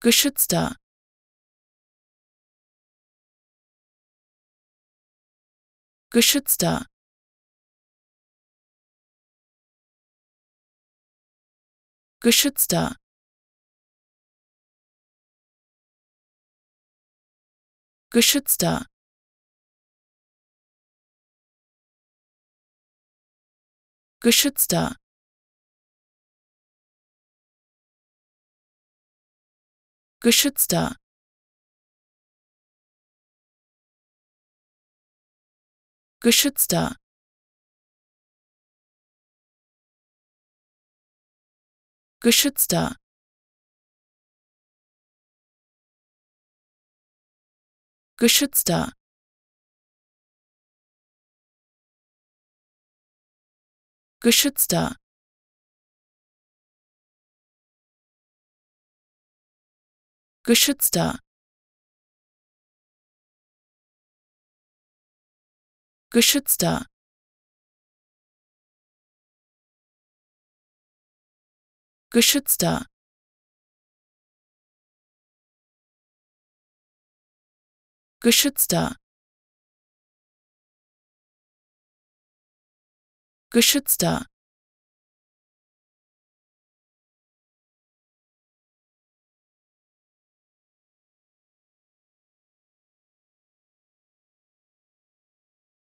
geschützter. Geschützter. Geschützter. Geschützter. Geschützter geschützter. Geschützter. Geschützter. Geschützter. Geschützter geschützter. Geschützter. Geschützter. Geschützter. Geschützter